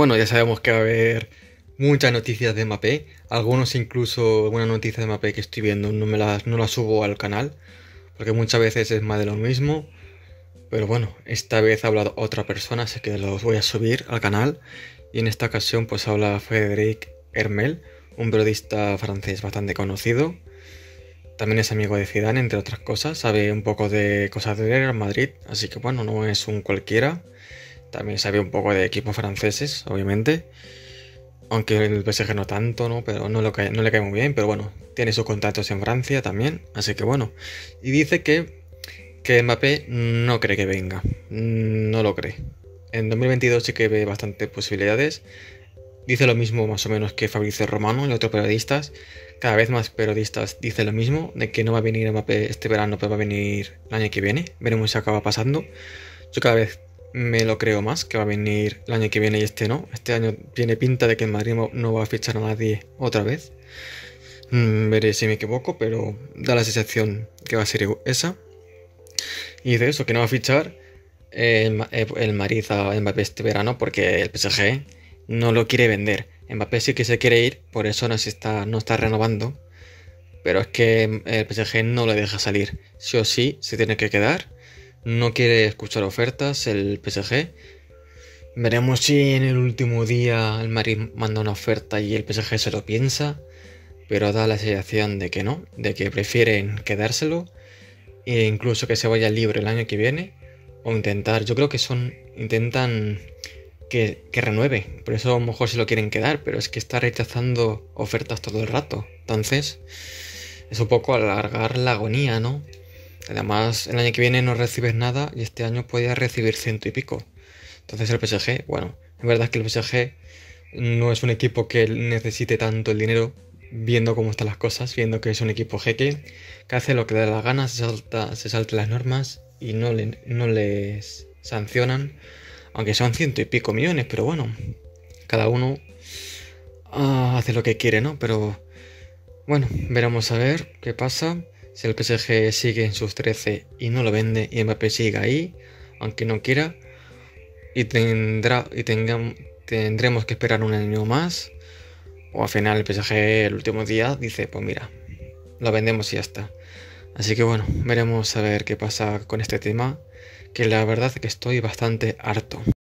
Bueno, ya sabemos que va a haber muchas noticias de Mbappé. Algunos incluso, alguna noticia de Mbappé que estoy viendo no me las, no subo al canal. Porque muchas veces es más de lo mismo. Pero bueno, esta vez ha hablado otra persona, así que los voy a subir al canal. Y en esta ocasión pues habla Frédéric Hermel, un periodista francés bastante conocido. También es amigo de Zidane, entre otras cosas. Sabe un poco de cosas de Real Madrid, así que bueno, no es un cualquiera. También sabe un poco de equipos franceses, obviamente. Aunque el PSG no tanto, ¿no? Pero no, le cae muy bien. Pero bueno, tiene sus contactos en Francia también. Así que bueno. Y dice que, que Mbappé no cree que venga. No lo cree. En 2022 sí que ve bastantes posibilidades. Dice lo mismo más o menos que Fabrizio Romano y otros periodistas. Cada vez más periodistas dicen lo mismo, de que no va a venir Mbappé este verano, pero va a venir el año que viene. Veremos si acaba pasando. Yo cada vez me lo creo más, que va a venir el año que viene y este no. Este año tiene pinta de que el Madrid no va a fichar a nadie otra vez. Mm, veré si me equivoco, pero da la sensación que va a ser esa. Y de eso, que no va a fichar el, el Madrid Mbappé este verano porque el PSG no lo quiere vender. Mbappé sí que se quiere ir, por eso no, se está, no está renovando. Pero es que el PSG no le deja salir. Sí o sí se tiene que quedar no quiere escuchar ofertas el PSG. Veremos si en el último día el Madrid manda una oferta y el PSG se lo piensa, pero da la sensación de que no, de que prefieren quedárselo e incluso que se vaya libre el año que viene o intentar, yo creo que son intentan que, que renueve, por eso a lo mejor se lo quieren quedar, pero es que está rechazando ofertas todo el rato, entonces es un poco alargar la agonía, ¿no? Además, el año que viene no recibes nada y este año podías recibir ciento y pico. Entonces el PSG, bueno, es verdad que el PSG no es un equipo que necesite tanto el dinero, viendo cómo están las cosas, viendo que es un equipo jeque, que hace lo que da la gana, se salta, se salta las normas y no, le, no les sancionan, aunque son ciento y pico millones, pero bueno, cada uno ah, hace lo que quiere, ¿no? Pero bueno, veremos a ver qué pasa. Si el PSG sigue en sus 13 y no lo vende y Mbappé sigue ahí, aunque no quiera, y, tendrá, y tendremos que esperar un año más, o al final el PSG el último día dice, pues mira, lo vendemos y ya está. Así que bueno, veremos a ver qué pasa con este tema, que la verdad es que estoy bastante harto.